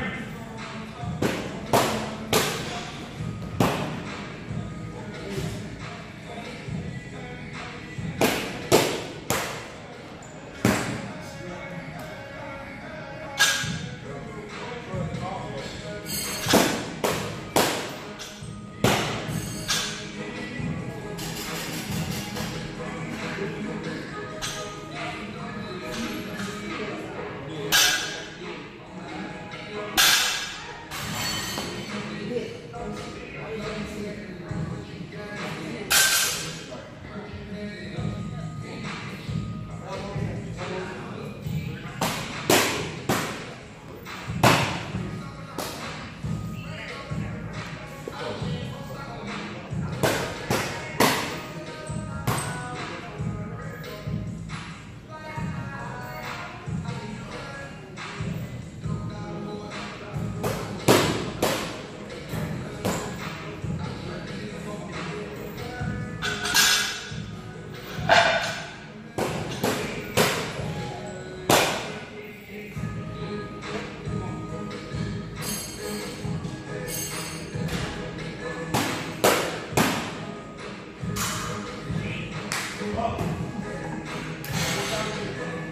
Thanks. Thank you.